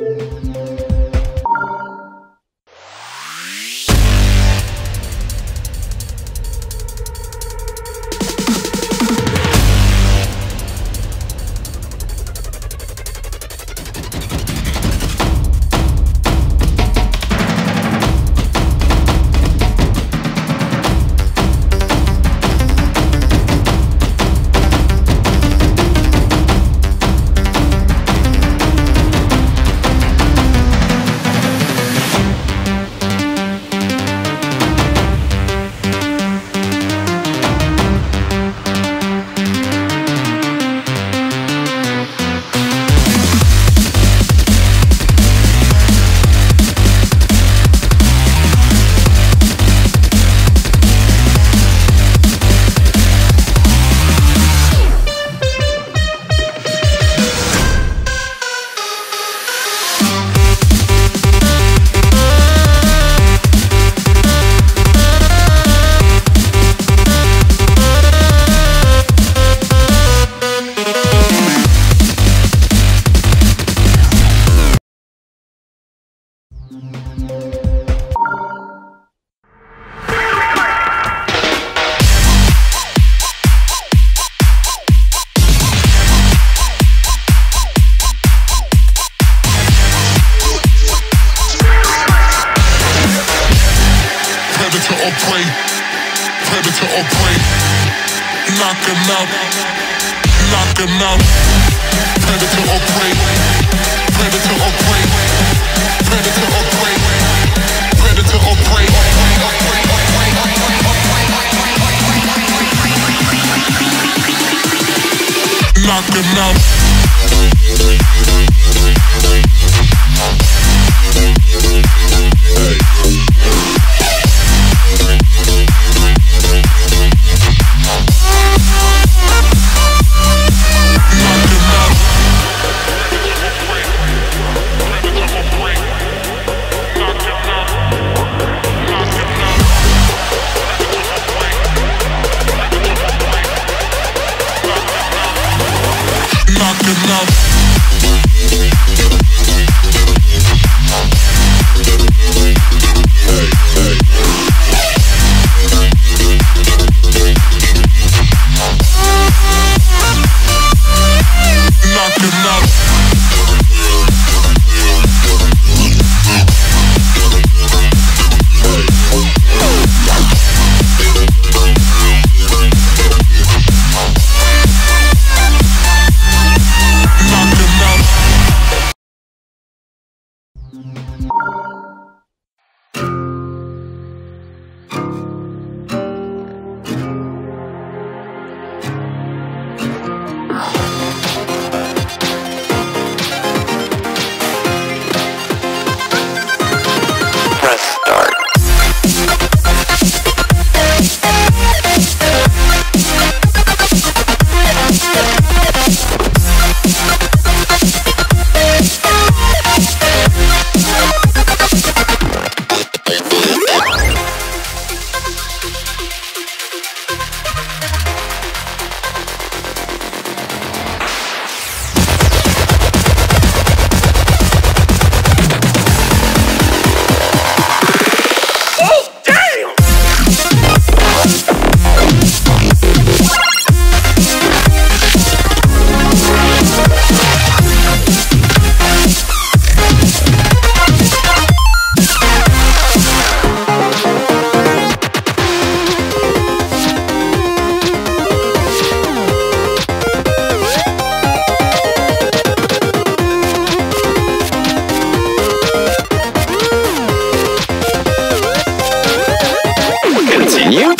Predator or prey. Predator or prey. Knock him out. Knock him out. Predator or prey. Predator or prey. Predator or prey. Predator or prey. Knock him out. Knock You?